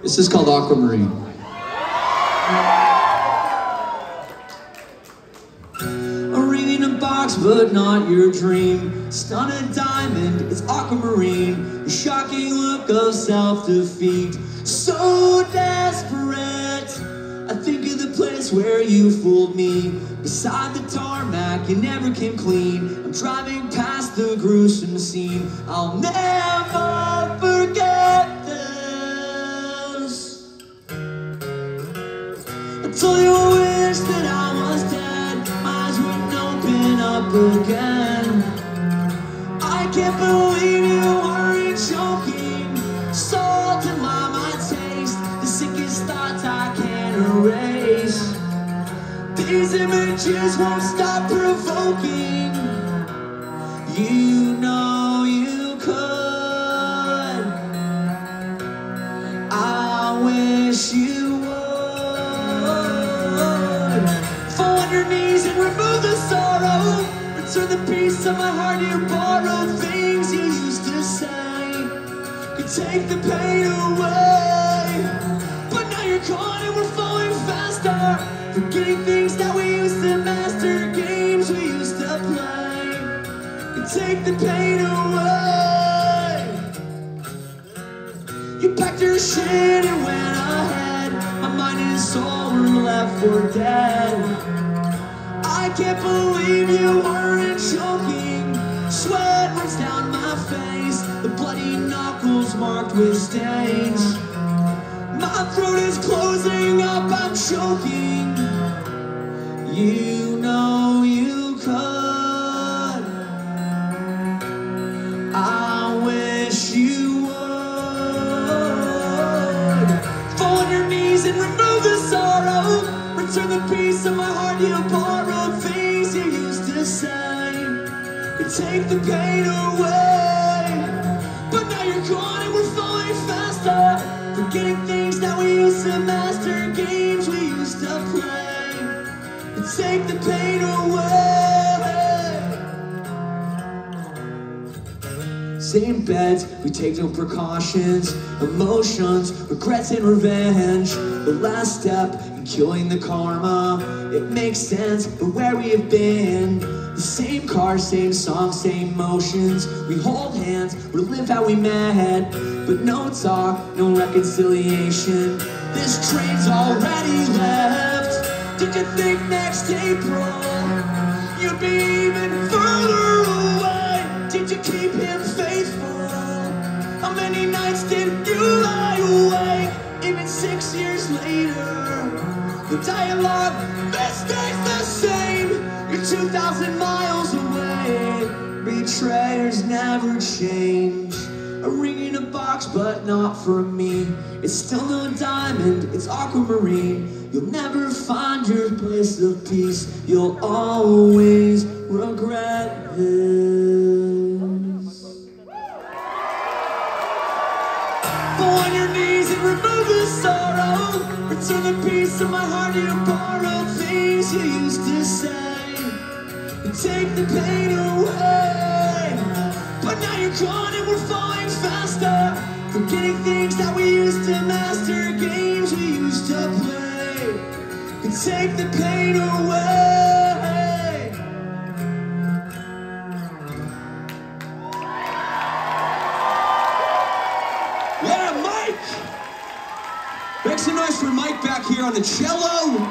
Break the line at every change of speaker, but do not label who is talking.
This is called Aquamarine. A ring in a box, but not your dream. Stun a diamond, it's aquamarine. A shocking look of self-defeat. So desperate. I think of the place where you fooled me. Beside the tarmac, you never came clean. I'm driving past the gruesome scene. I'll never forget Told you wish that I was dead. Eyes wouldn't open up again. I can't believe you weren't joking. Salt in my mind taste the sickest thoughts I can't erase. These images won't stop provoking. You know the piece of my heart you borrowed. Things you used to say could take the pain away. But now you're gone and we're falling faster. Forgetting things that we used to master. Games we used to play could take the pain away. You packed your shit and went ahead. My mind and soul were left for dead. I can't believe you weren't choking. Sweat runs down my face. The bloody knuckles marked with stains. My throat is closing up, I'm choking. You know you could. I wish you would fall on your knees and remove the. Return the piece of my heart you borrowed. Things you used to say and take the pain away. But now you're gone and we're falling faster. Forgetting things that we used to master. Games we used to play and take the pain away. Same beds, we take no precautions, emotions, regrets and revenge. The last step in killing the karma, it makes sense, but where we have been. The same car, same song, same motions. We hold hands, relive how we met, but no talk, no reconciliation. This train's already left. Did you think next April you'd be even further How many nights did you lie awake? Even six years later, the dialogue this stays the same. You're 2,000 miles away. Betrayers never change. A ring in a box, but not for me. It's still no diamond, it's aquamarine. You'll never find your place of peace. You'll always regret this. Fall on your knees and remove the sorrow. Return the piece of my heart you borrowed. Things you used to say and take the pain away. But now you're gone and we're falling faster. Forgetting things that we used to master. Games we used to play and take the pain away.
Make some noise for Mike back here on the cello.